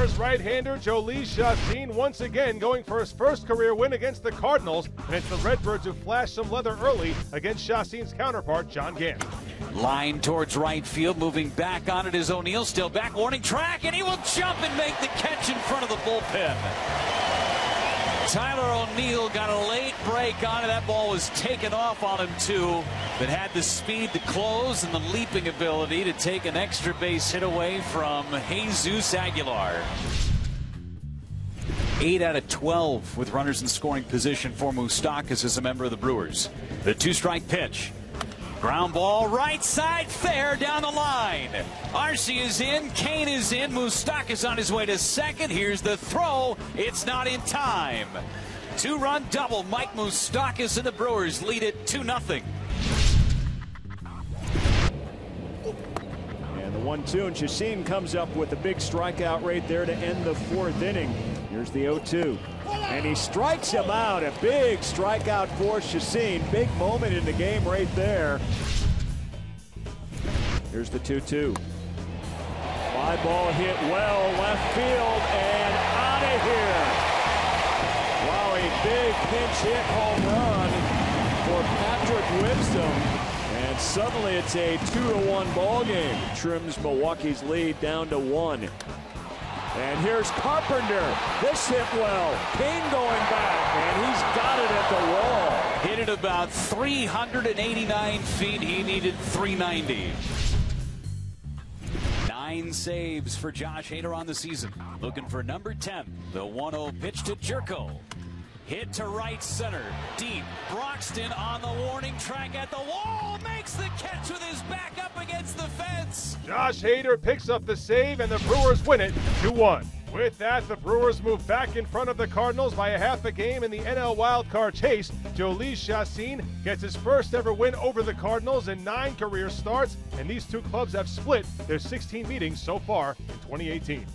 Brewers right-hander Jhoulys Chacin once again going for his first career win against the Cardinals, and it's the Redbirds who flashed some leather early against Chacin's counterpart, John Gant. Line towards right field, moving back on it is O'Neill, still back, warning track, and he will jump and make the catch in front of the bullpen. Tyler O'Neill got a late break on it. That ball was taken off on him, too, but had the speed to close and the leaping ability to take an extra base hit away from Jesus Aguilar. 8 out of 12 with runners in scoring position for Moustakas as a member of the Brewers. The two strike pitch. Ground ball, right side, fair down the line. Arcia is in, Cain is in, Moustakas on his way to second. Here's the throw. It's not in time. Two run double. Mike Moustakas and the Brewers lead it 2 0. And the 1 2, and Chacin comes up with a big strikeout right there to end the fourth inning. Here's the 0 2. And he strikes him out. A big strikeout for Chacin. Big moment in the game right there. Here's the 2 2. Fly ball hit well, left field, and out of here. Wow, a big pinch hit home run for Patrick Wisdom. And suddenly it's a 2 to 1 ball game. Trims Milwaukee's lead down to one. And here's Carpenter. This hit well. Cain going back, and he's got it at the wall. Hit it about 389 feet. He needed 390. Nine saves for Josh Hader on the season. Looking for number 10. The 1 0 pitch to Gyorko. Hit to right center. Deep. Broxton on the warning track at the wall. Makes the catch with his back up against the fence. Josh Hader picks up the save, and the Brewers win it 2 1. With that, the Brewers move back in front of the Cardinals by a half a game in the NL wildcard chase. Jhoulys Chacin gets his first ever win over the Cardinals in nine career starts, and these two clubs have split their 16 meetings so far in 2018.